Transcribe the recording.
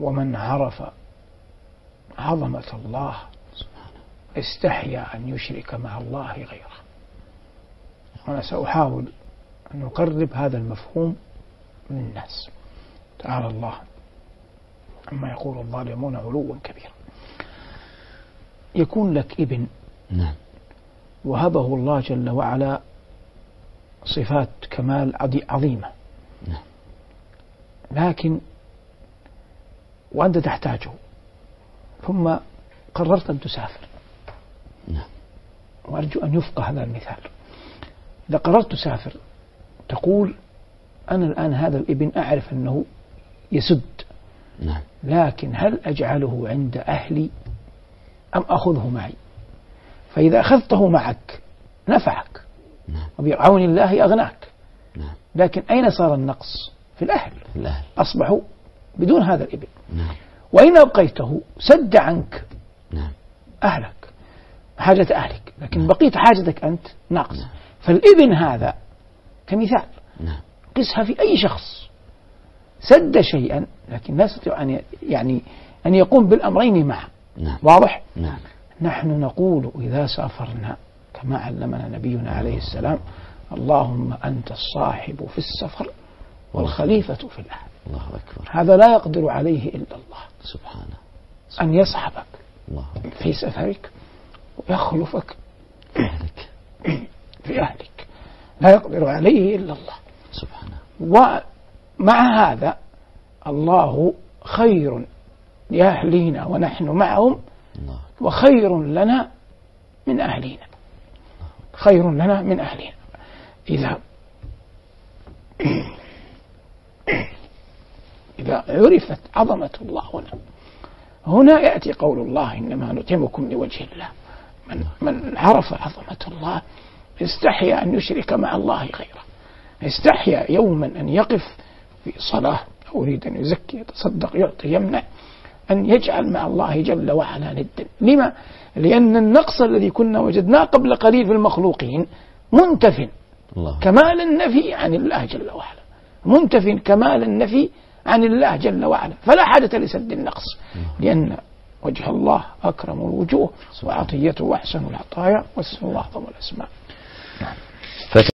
ومن عرف عظمة الله استحيا أن يشرك مع الله غيره. وأنا سأحاول أن أقرب هذا المفهوم للناس. تعالى الله عما يقول الظالمون علوا كبيرا. يكون لك ابن نعم. وهبه الله جل وعلا صفات كمال عظيمة. نعم. لكن وأنت تحتاجه. ثم قررت أن تسافر. نعم. وأرجو أن يفقه هذا المثال. إذا قررت تسافر تقول أنا الآن هذا الإبن أعرف أنه يسد. نعم. لكن هل أجعله عند أهلي؟ أم أخذه معي؟ فإذا أخذته معك نفعك. نعم. وبعون الله أغناك. نعم. لكن أين صار النقص؟ في الأهل. في الأهل. أصبحوا بدون هذا الابن نعم. وإن أبقيته سد عنك نعم. أهلك حاجة أهلك لكن نعم. بقيت حاجتك أنت ناقص نعم. فالابن هذا كمثال نعم. قسها في أي شخص سد شيئا لكن لا يستطيع أن يعني أن يقوم بالأمرين معا نعم. واضح؟ نعم. نحن نقول إذا سافرنا كما علمنا نبينا عليه السلام اللهم أنت الصاحب في السفر والخليفة في الأهل الله أكبر. هذا لا يقدر عليه إلا الله. سبحانه. أن يصحبك الله في سفرك ويخلفك أهلك. في أهلك. لا يقدر عليه إلا الله. سبحانه. ومع هذا الله خير لأهلينا ونحن معهم الله وخير لنا من أهلنا خير لنا من أهلنا إذا إذا عرفت عظمة الله هنا. هنا يأتي قول الله إنما نطعمكم لوجه الله. من, من عرف عظمة الله استحيا أن يشرك مع الله غيره. استحيا يوما أن يقف في صلاة أو يريد أن يزكي يتصدق يعطي يمنع أن يجعل مع الله جل وعلا ندا. لما؟ لأن النقص الذي كنا وجدناه قبل قليل في المخلوقين منتف كمال النفي عن الله جل وعلا. منتف كمال النفي عن الله جل وعلا. فلا حاجة لسد النقص لأن وجه الله أكرم الوجوه وعطيته أحسن العطايا واسم الله أعظم الأسماء.